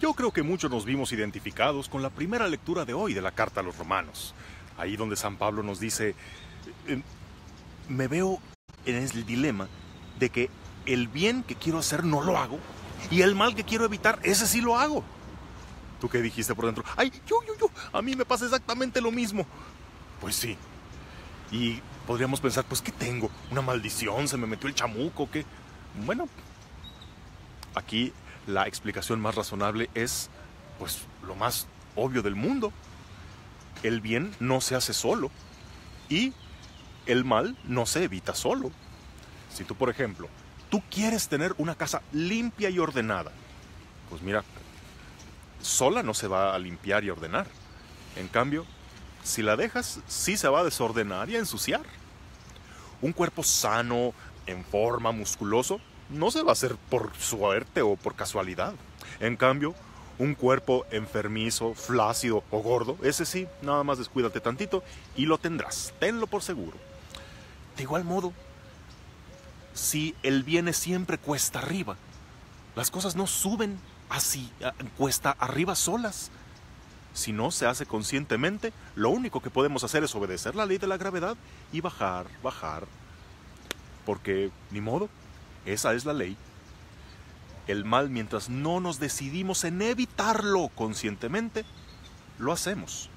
Yo creo que muchos nos vimos identificados con la primera lectura de hoy de la carta a los romanos, ahí donde San Pablo nos dice, eh, me veo en el dilema de que el bien que quiero hacer no lo hago y el mal que quiero evitar, ese sí lo hago. ¿Tú qué dijiste por dentro? Ay, yo, yo, yo, a mí me pasa exactamente lo mismo. Pues sí. Y podríamos pensar, pues, ¿qué tengo? ¿Una maldición? ¿Se me metió el chamuco? ¿Qué? Bueno, aquí la explicación más razonable es, pues, lo más obvio del mundo. El bien no se hace solo y el mal no se evita solo. Si tú, por ejemplo, tú quieres tener una casa limpia y ordenada, pues mira, sola no se va a limpiar y ordenar. En cambio, si la dejas, sí se va a desordenar y a ensuciar. Un cuerpo sano, en forma, musculoso, no se va a hacer por suerte o por casualidad. En cambio, un cuerpo enfermizo, flácido o gordo, ese sí, nada más descuídate tantito y lo tendrás, tenlo por seguro. De igual modo, si el bien es siempre cuesta arriba, las cosas no suben así, cuesta arriba solas. Si no se hace conscientemente, lo único que podemos hacer es obedecer la ley de la gravedad y bajar, bajar. Porque, ni modo, esa es la ley. El mal, mientras no nos decidimos en evitarlo conscientemente, lo hacemos.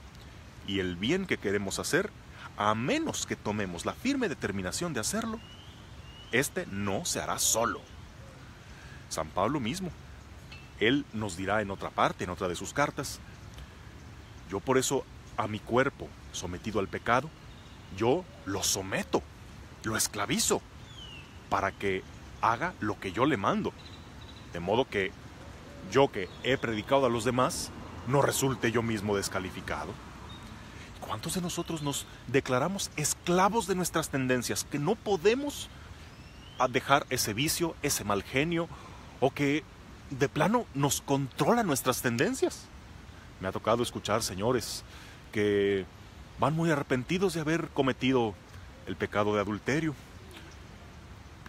Y el bien que queremos hacer, a menos que tomemos la firme determinación de hacerlo, este no se hará solo. San Pablo mismo, él nos dirá en otra parte, en otra de sus cartas, yo por eso a mi cuerpo sometido al pecado, yo lo someto, lo esclavizo, para que haga lo que yo le mando. De modo que yo que he predicado a los demás, no resulte yo mismo descalificado. ¿Cuántos de nosotros nos declaramos esclavos de nuestras tendencias, que no podemos dejar ese vicio, ese mal genio, o que de plano nos controla nuestras tendencias? Me ha tocado escuchar señores que van muy arrepentidos de haber cometido el pecado de adulterio,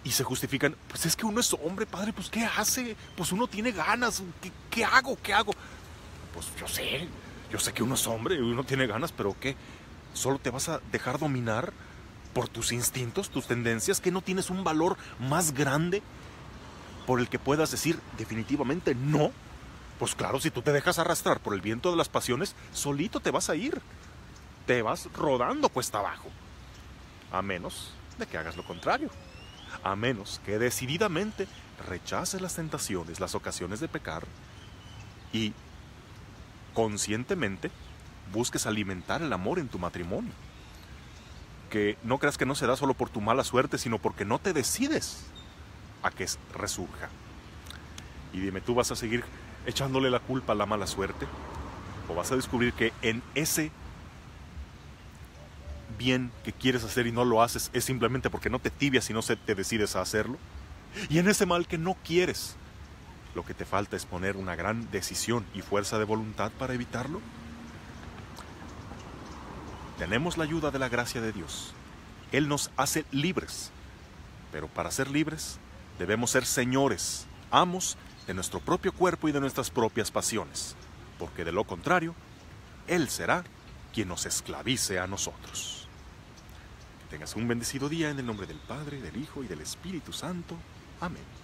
y se justifican, pues es que uno es hombre, padre, pues ¿qué hace? Pues uno tiene ganas, ¿qué, hago? ¿Qué hago? Pues yo sé, yo sé que uno es hombre, uno tiene ganas, pero ¿qué? ¿Solo te vas a dejar dominar por tus instintos, tus tendencias, que no tienes un valor más grande por el que puedas decir definitivamente no? Pues claro, si tú te dejas arrastrar por el viento de las pasiones, solito te vas a ir. Te vas rodando cuesta abajo. A menos de que hagas lo contrario a menos que decididamente rechaces las tentaciones, las ocasiones de pecar y conscientemente busques alimentar el amor en tu matrimonio. Que no creas que no se da solo por tu mala suerte, sino porque no te decides a que resurja. Y dime, ¿tú vas a seguir echándole la culpa a la mala suerte? ¿O vas a descubrir que en ese bien que quieres hacer y no lo haces es simplemente porque no te tibias y no te decides a hacerlo. Y en ese mal que no quieres, lo que te falta es poner una gran decisión y fuerza de voluntad para evitarlo. Tenemos la ayuda de la gracia de Dios. Él nos hace libres. Pero para ser libres debemos ser señores, amos de nuestro propio cuerpo y de nuestras propias pasiones. Porque de lo contrario, Él será quien nos esclavice a nosotros. Tengas un bendecido día en el nombre del Padre, del Hijo y del Espíritu Santo. Amén.